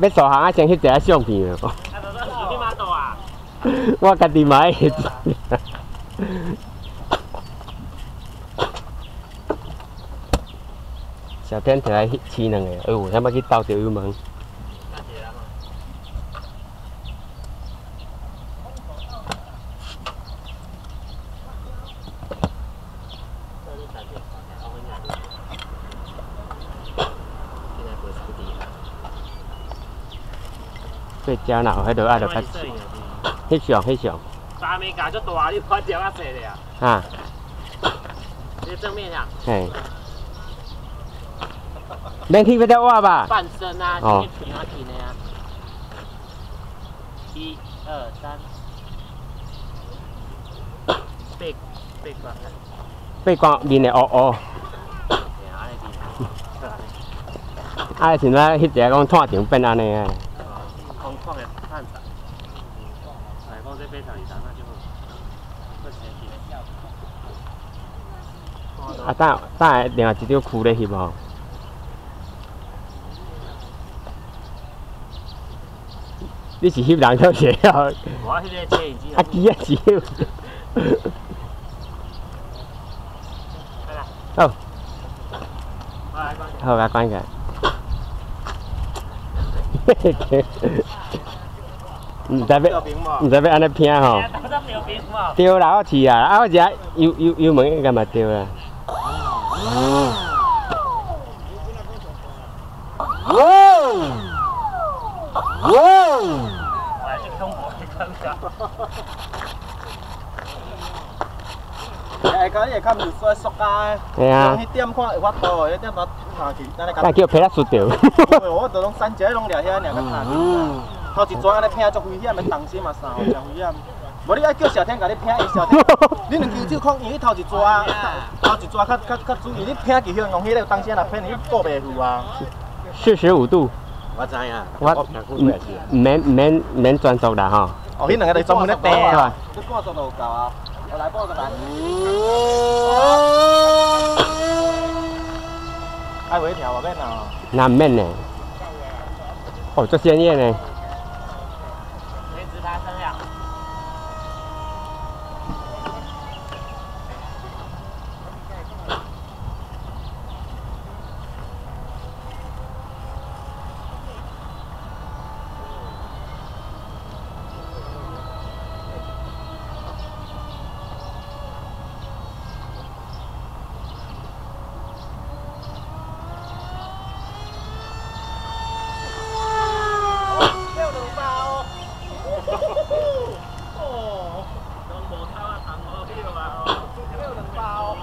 要扫行啊，先翕一下相片哦。我家己买。小天摕来饲两个，哎呦，他妈去倒着油门。对，家哪迄度爱着较，翕相翕相。大，你看细咧啊。啊。你正面呀。嘿。免去要只挖吧。半身啊，哦。平啊平的啊。一、二、三。背背光。背光面的哦哦。啊，现在迄只讲串场变安尼诶。啊，等等下另外一条区咧翕哦。你是翕人套鞋啊？我迄个车已经。啊，机啊是翕。好。好，来关起来。嘿 嘿嘿。唔知要，唔知要安尼拼吼。对啦，我试啊，啊我只油油油门应该嘛对啦。哇！哇！下个也看唔出塑胶诶，用迄点看会发度，迄点把下去，等下叫皮拉输掉。我都拢三节拢掠遐，掠个看。头一抓安尼拼足危险，免当心嘛，三号真危险。无你爱叫小天甲你拼，伊小天，你两只手控，因为头一抓，头一抓较较较注意，你拼几响，用迄个当心来拼，你过袂去啊。四十五度。我知啊。我免免免专注啦吼。哦，迄两个你专门咧订是吧？你过速度够啊？我来报个来。爱微调啊，免啊。难免呢。哦，这鲜艳呢。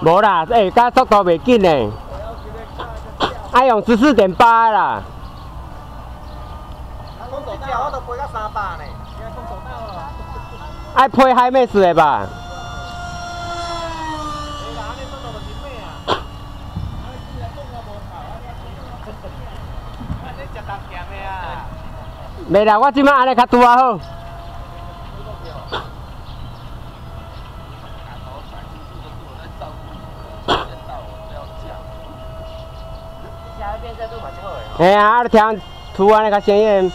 无啦，哎，加速度袂紧嘞，爱用十四点八啦。爱配海美斯的吧？袂啦，我即摆安尼较拄啊好。哎呀，听图案那个声音。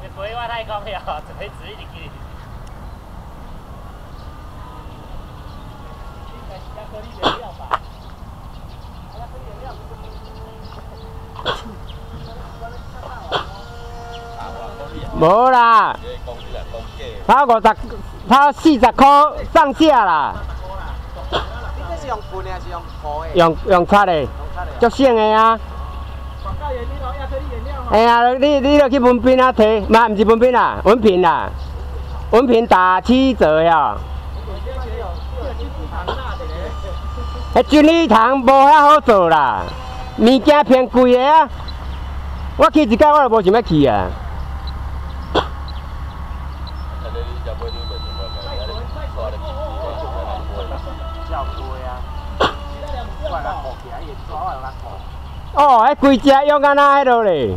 你不会话太高了，只会指一点给你。无啦，他五十。他四十块上下啦。你这是用分的还是用铺的？用用擦的，足省的啊。哎呀，你你要去文斌啊提，嘛唔是文斌啦，文平啦，文平打七折呀。迄军礼堂无遐好做啦，物件偏贵的啊。我去一届我就无想要去啊。哦，迄规只用安那迄落咧。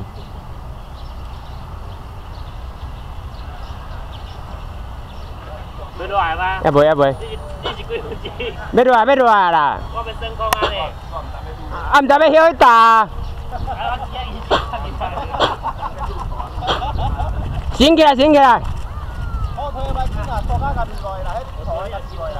对落来吗？要袂要袂？你你是几分钟？要落来要落来啦！我要升空啊咧！啊，毋知要休一打，醒起来醒起来！好推歹紧啊，坐甲甲面落啦，迄坐甲面落啦。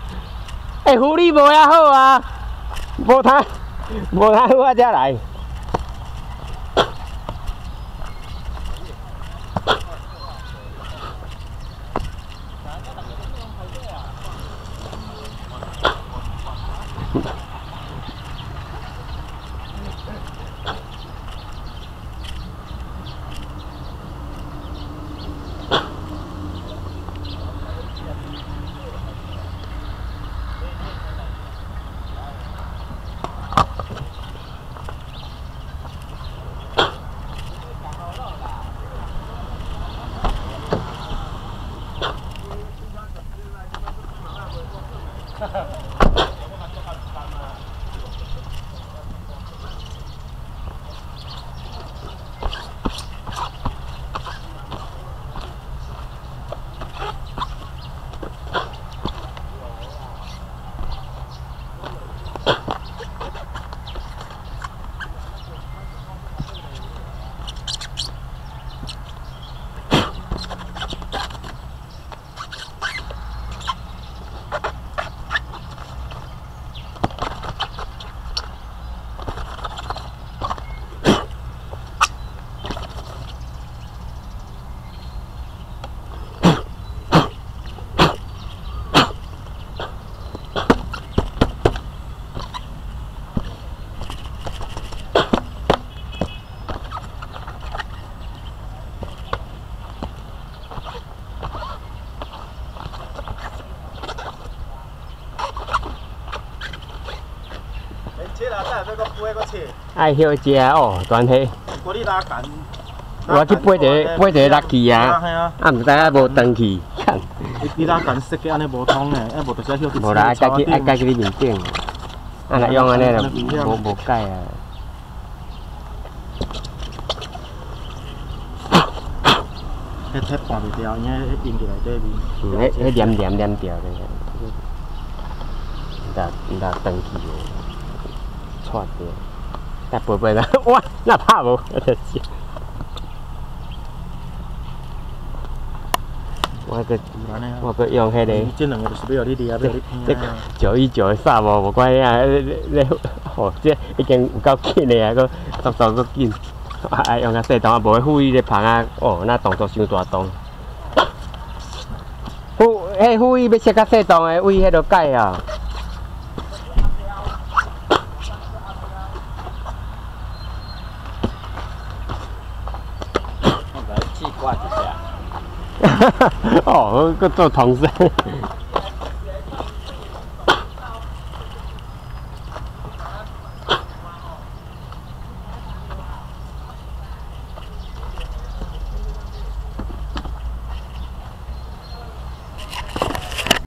哎，福利无遐好啊，无他无他，我，才来。哈 哈爱休食哦，全体。我你拉杆。我去背一个背一个垃圾啊，系啊。啊，毋知影无登去。你你拉杆设计安尼无通诶，啊无就只休无啦，爱家己爱家己伫面顶。啊，若用安尼就无无解啊。迄迄换袂掉，因为迄印伫内底面。嗯，迄迄黏黏黏掉咧。毋毋得登去诶，错掉。但背背啦，哇，那怕无，我着是。我个我个用迄个，这两个就是要你离啊，要你这九一九的煞无无怪啊，你哦，这已经有够紧的啊，个速度够紧，啊用较细动啊，无去富裕的棚啊，哦，那动作伤大动。富，迄富裕要切较细动的，位迄个改啊。我把它气挂一下。哦，搁做同事。